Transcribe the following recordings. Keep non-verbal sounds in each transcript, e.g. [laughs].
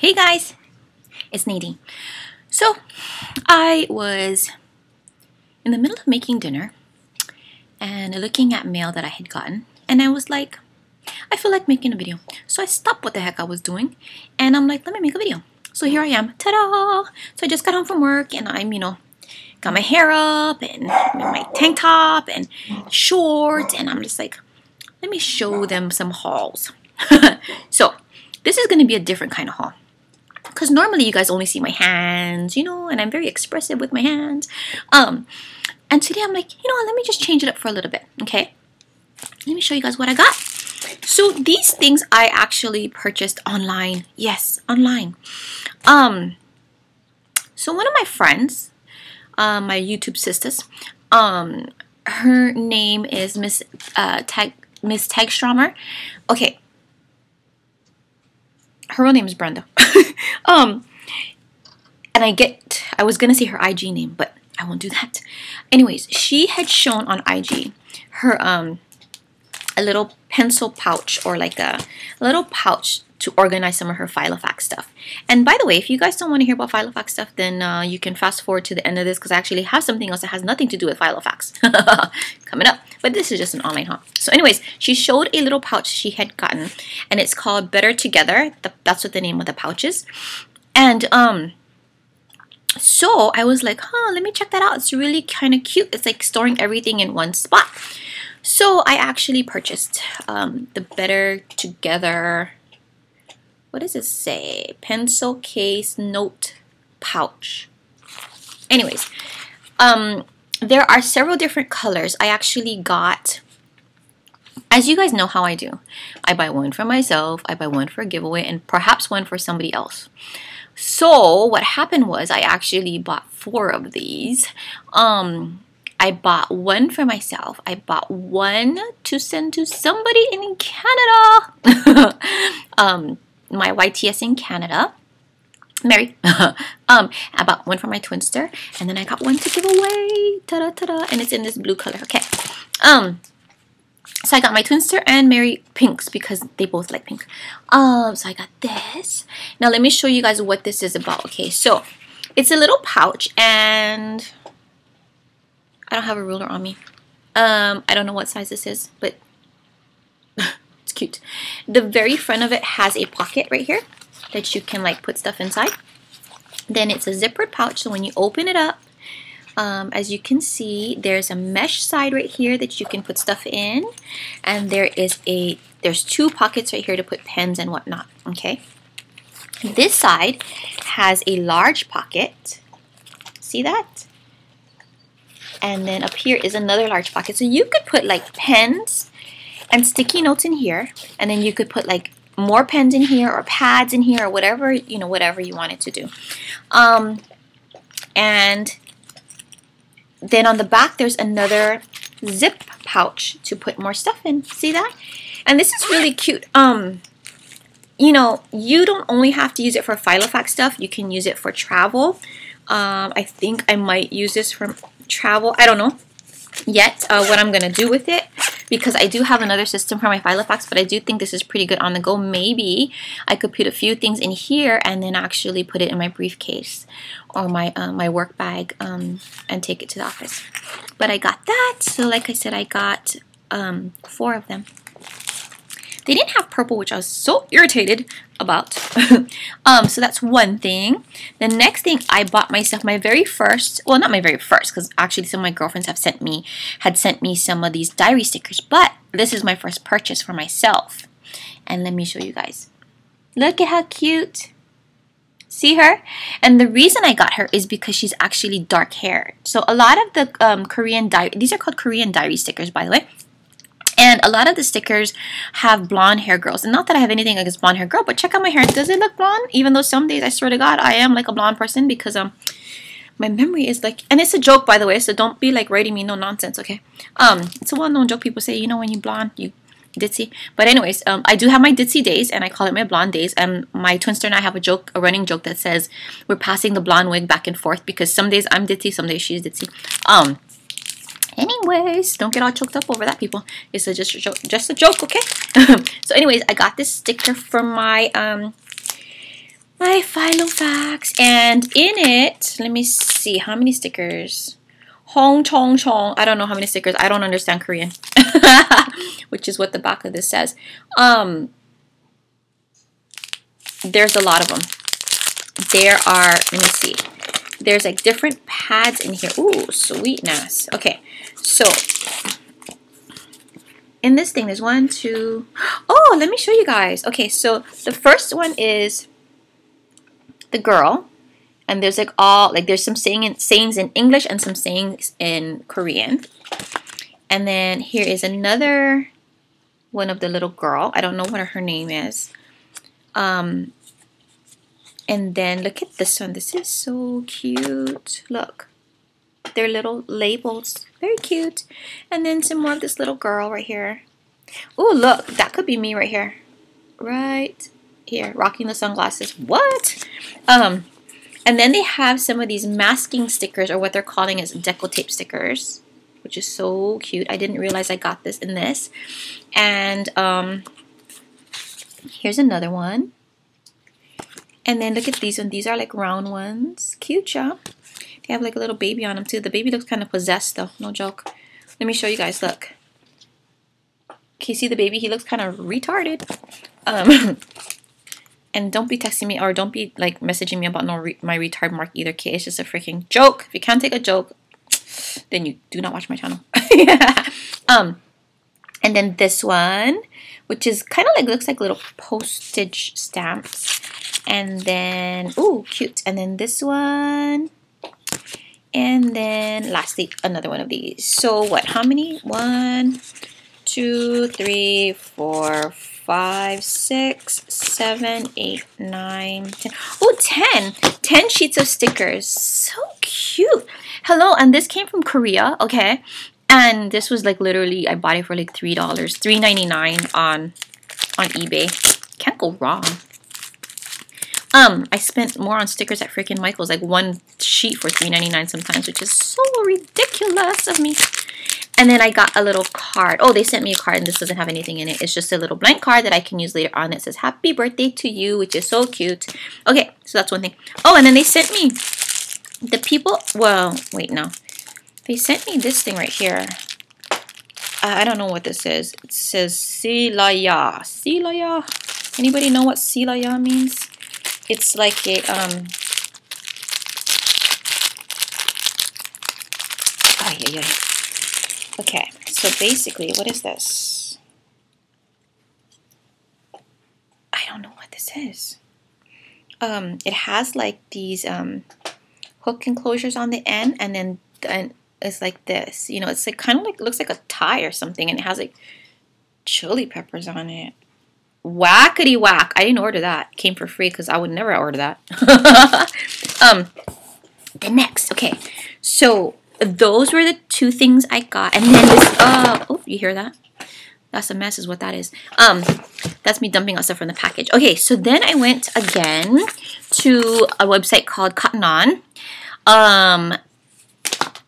Hey guys, it's Nadine. So, I was in the middle of making dinner and looking at mail that I had gotten, and I was like, I feel like making a video. So I stopped what the heck I was doing, and I'm like, let me make a video. So here I am, ta-da! So I just got home from work, and I'm, you know, got my hair up, and my tank top, and shorts, and I'm just like, let me show them some hauls. [laughs] so this is going to be a different kind of haul. Because normally you guys only see my hands, you know, and I'm very expressive with my hands. Um, and today I'm like, you know let me just change it up for a little bit, okay? Let me show you guys what I got. So these things I actually purchased online. Yes, online. Um, so one of my friends, uh, my YouTube sisters, um, her name is Miss uh, Tag Miss Tagstromer. Okay, her real name is Brenda. [laughs] um, and I get, I was gonna say her IG name, but I won't do that. Anyways, she had shown on IG her um a little pencil pouch or like a, a little pouch to organize some of her Filofax stuff. And by the way, if you guys don't want to hear about Filofax stuff, then uh, you can fast forward to the end of this because I actually have something else that has nothing to do with Filofax [laughs] coming up. But this is just an online haul. So anyways, she showed a little pouch she had gotten and it's called Better Together. that's what the name of the pouch is. And um, so I was like, huh, let me check that out. It's really kind of cute. It's like storing everything in one spot. So I actually purchased um, the Better Together what does it say? Pencil case note pouch. Anyways, um, there are several different colors. I actually got, as you guys know how I do, I buy one for myself, I buy one for a giveaway, and perhaps one for somebody else. So what happened was I actually bought four of these. Um, I bought one for myself. I bought one to send to somebody in Canada. [laughs] um, my YTS in Canada. Mary. [laughs] um, I bought one for my twinster, and then I got one to give away. Ta-da, ta-da. And it's in this blue color. Okay. Um, so I got my twinster and Mary pinks because they both like pink. Um, so I got this. Now let me show you guys what this is about. Okay, so it's a little pouch and I don't have a ruler on me. Um, I don't know what size this is, but. The very front of it has a pocket right here that you can like put stuff inside. Then it's a zippered pouch, so when you open it up, um, as you can see, there's a mesh side right here that you can put stuff in, and there is a there's two pockets right here to put pens and whatnot. Okay. This side has a large pocket. See that? And then up here is another large pocket. So you could put like pens and sticky notes in here. And then you could put like more pens in here or pads in here or whatever, you know, whatever you wanted to do. Um, and then on the back, there's another zip pouch to put more stuff in. See that? And this is really cute. Um, you know, you don't only have to use it for Filofax stuff. You can use it for travel. Um, I think I might use this for travel. I don't know yet uh, what I'm to do with it because I do have another system for my Filofax, but I do think this is pretty good on the go. Maybe I could put a few things in here and then actually put it in my briefcase or my uh, my work bag um, and take it to the office. But I got that, so like I said, I got um, four of them. They didn't have purple, which I was so irritated about. [laughs] um, so that's one thing. The next thing I bought myself my very first, well, not my very first, because actually some of my girlfriends have sent me, had sent me some of these diary stickers, but this is my first purchase for myself. And let me show you guys. Look at how cute. See her? And the reason I got her is because she's actually dark hair. So a lot of the um, Korean diary, these are called Korean diary stickers, by the way. And a lot of the stickers have blonde hair girls. And not that I have anything against blonde hair girl, but check out my hair. Does it look blonde? Even though some days, I swear to God, I am like a blonde person because um my memory is like, and it's a joke by the way, so don't be like writing me no nonsense, okay? Um, It's a well-known joke. People say, you know, when you blonde, you ditzy. But anyways, um, I do have my ditzy days, and I call it my blonde days. And my twinster and I have a joke, a running joke that says we're passing the blonde wig back and forth because some days I'm ditzy, some days she's ditzy. Um, anyways don't get all choked up over that people it's a, just a joke just a joke okay [laughs] so anyways i got this sticker from my um my Filofax. And in it, let me see, how many stickers? Hong Chong Chong. I don't know how many stickers. I don't understand Korean. [laughs] Which is what the back of this says. Um, there's a lot of them. There are, let me see. There's like different pads in here. Ooh, sweetness. Okay, so in this thing, there's one, two. Oh, let me show you guys. Okay, so the first one is the girl. And there's like all, like there's some saying sayings in English and some sayings in Korean. And then here is another one of the little girl. I don't know what her name is. Um, and then look at this one. This is so cute. Look. They're little labels. Very cute. And then some more of this little girl right here. Oh, look. That could be me right here. Right here. Rocking the sunglasses. What? Um, and then they have some of these masking stickers or what they're calling as deco tape stickers. Which is so cute. I didn't realize I got this in this. And um, here's another one. And then look at these ones. These are like round ones. Cute, y'all. They have like a little baby on them too. The baby looks kind of possessed though. No joke. Let me show you guys. Look. Can you see the baby? He looks kind of retarded. Um, [laughs] and don't be texting me or don't be like messaging me about no re my retard mark either. Okay, it's just a freaking joke. If you can't take a joke, [sniffs] then you do not watch my channel. [laughs] um, and then this one, which is kind of like looks like little postage stamps. And then, oh, cute. And then this one. And then lastly, another one of these. So what, how many? One, two, three, four, five, six, seven, eight, nine, ten. Oh, ten. Ten sheets of stickers. So cute. Hello, and this came from Korea, okay? And this was like literally, I bought it for like $3, $3.99 on, on eBay. Can't go wrong. Um, I spent more on stickers at freaking Michael's, like one sheet for $3.99 sometimes, which is so ridiculous of me. And then I got a little card. Oh, they sent me a card and this doesn't have anything in it. It's just a little blank card that I can use later on. It says, happy birthday to you, which is so cute. Okay, so that's one thing. Oh, and then they sent me the people, well, wait, no. They sent me this thing right here. I don't know what this is. It says Silaya. Silaya? Anybody know what Silaya means? It's like a um oh, yeah, yeah. okay so basically what is this? I don't know what this is. Um it has like these um hook enclosures on the end and then and it's like this. You know it's like kind of like looks like a tie or something and it has like chili peppers on it Whackety whack. I didn't order that. Came for free because I would never order that. [laughs] um, the next. Okay. So those were the two things I got. And then this, uh, oh, you hear that? That's a mess is what that is. Um, that's me dumping out stuff from the package. Okay, so then I went again to a website called Cotton On. Um,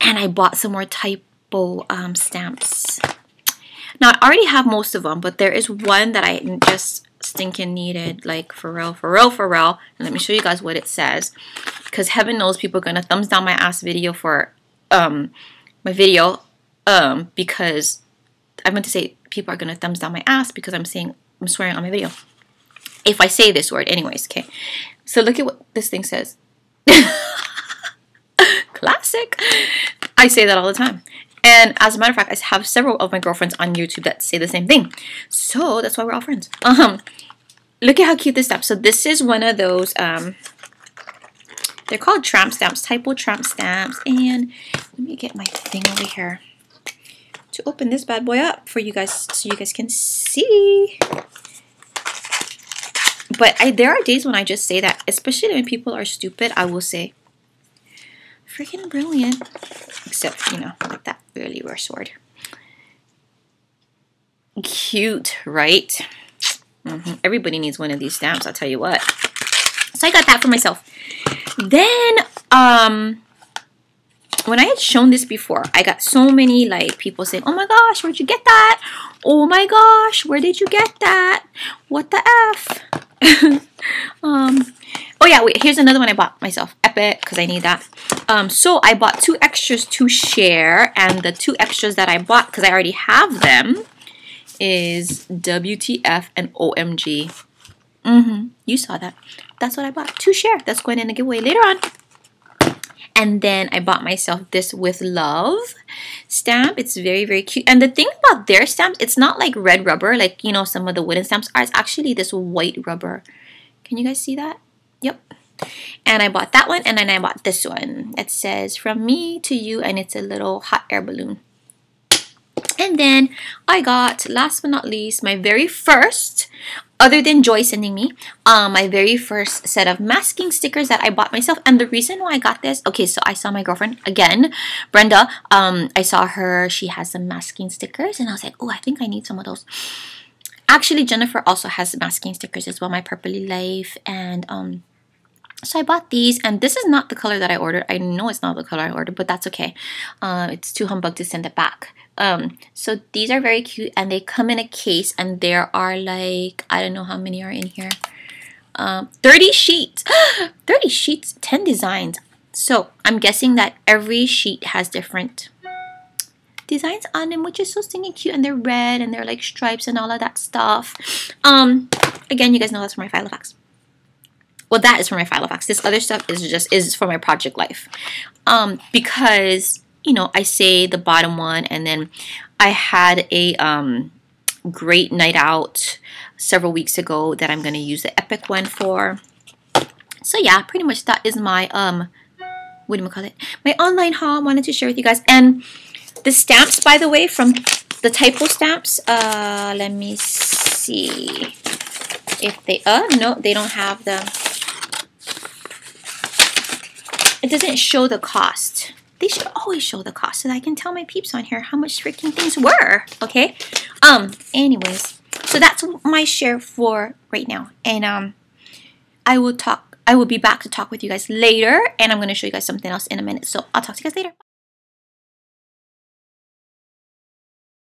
and I bought some more typo um, stamps. Now, I already have most of them, but there is one that I just stinking needed, like for real, for real, for real. And let me show you guys what it says. Because heaven knows people are going to thumbs down my ass video for um, my video. Um, because I meant to say people are going to thumbs down my ass because I'm saying, I'm swearing on my video. If I say this word anyways, okay. So look at what this thing says. [laughs] Classic. I say that all the time. And as a matter of fact, I have several of my girlfriends on YouTube that say the same thing. So that's why we're all friends. Um, look at how cute this stamp. So this is one of those, um, they're called tramp stamps, typo tramp stamps. And let me get my thing over here to open this bad boy up for you guys so you guys can see. But I, there are days when I just say that, especially when people are stupid, I will say, freaking brilliant. Except, you know, like that really rare sword. Cute, right? Mm -hmm. Everybody needs one of these stamps, I'll tell you what. So I got that for myself. Then, um, when I had shown this before, I got so many like people saying, "Oh my gosh, where'd you get that? Oh my gosh, where did you get that? What the f?" [laughs] um, oh yeah, wait, here's another one I bought myself. Epic, because I need that. Um, so I bought two extras to share, and the two extras that I bought, because I already have them, is WTF and OMG. Mm-hmm. You saw that. That's what I bought. To share. That's going in a giveaway later on. And then I bought myself this with love stamp. It's very, very cute. And the thing about their stamps, it's not like red rubber, like, you know, some of the wooden stamps are. It's actually this white rubber. Can you guys see that? Yep. And I bought that one, and then I bought this one. It says, from me to you, and it's a little hot air balloon. And then I got, last but not least, my very first other than Joy sending me um, my very first set of masking stickers that I bought myself. And the reason why I got this, okay, so I saw my girlfriend again, Brenda. Um, I saw her, she has some masking stickers, and I was like, oh, I think I need some of those. Actually, Jennifer also has masking stickers as well, my Purpley Life, and um, so I bought these, and this is not the color that I ordered. I know it's not the color I ordered, but that's okay. Uh, it's too humbug to send it back. Um, so these are very cute and they come in a case and there are like, I don't know how many are in here. Um, 30 sheets, [gasps] 30 sheets, 10 designs. So I'm guessing that every sheet has different designs on them, which is so stinking cute. And they're red and they're like stripes and all of that stuff. Um, again, you guys know that's from my Filofax. Well, that is for my Filofax. This other stuff is just is for my project life. Um, because you know, I say the bottom one, and then I had a um, great night out several weeks ago that I'm going to use the Epic one for. So yeah, pretty much that is my, um, what do you call it? My online haul I wanted to share with you guys. And the stamps, by the way, from the typo stamps, uh, let me see if they, uh, no, they don't have the, it doesn't show the cost they should always show the cost so that I can tell my peeps on here how much freaking things were, okay? Um, anyways, so that's my share for right now. And um, I will talk, I will be back to talk with you guys later, and I'm going to show you guys something else in a minute. So I'll talk to you guys later.